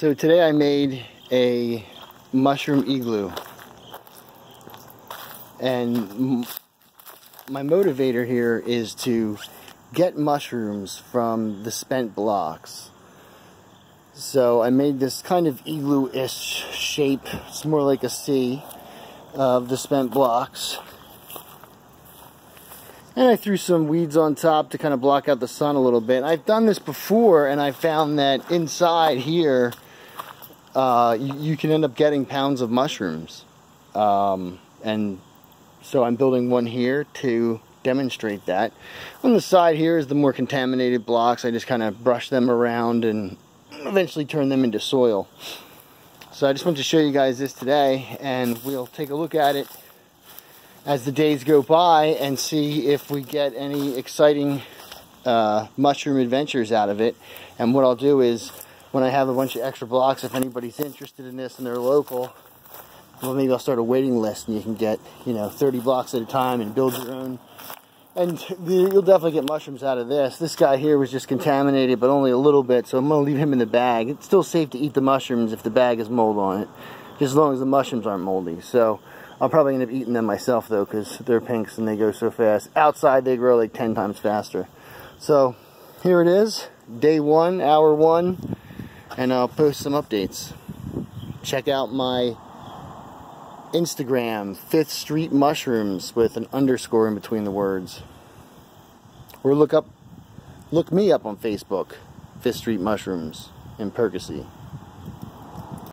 So today I made a mushroom igloo. And my motivator here is to get mushrooms from the spent blocks. So I made this kind of igloo-ish shape. It's more like a C of the spent blocks. And I threw some weeds on top to kind of block out the sun a little bit. I've done this before and I found that inside here uh, you, you, can end up getting pounds of mushrooms. Um, and so I'm building one here to demonstrate that. On the side here is the more contaminated blocks. I just kind of brush them around and eventually turn them into soil. So I just wanted to show you guys this today and we'll take a look at it as the days go by and see if we get any exciting uh, mushroom adventures out of it. And what I'll do is when I have a bunch of extra blocks, if anybody's interested in this and they're local, well, maybe I'll start a waiting list and you can get, you know, 30 blocks at a time and build your own. And you'll definitely get mushrooms out of this. This guy here was just contaminated, but only a little bit, so I'm going to leave him in the bag. It's still safe to eat the mushrooms if the bag has mold on it, just as long as the mushrooms aren't moldy. So I'll probably end up eating them myself, though, because they're pinks and they go so fast. Outside, they grow like 10 times faster. So here it is, day one, hour one and I'll post some updates. Check out my Instagram, Fifth Street Mushrooms, with an underscore in between the words. Or look up, look me up on Facebook, Fifth Street Mushrooms in Perkasie.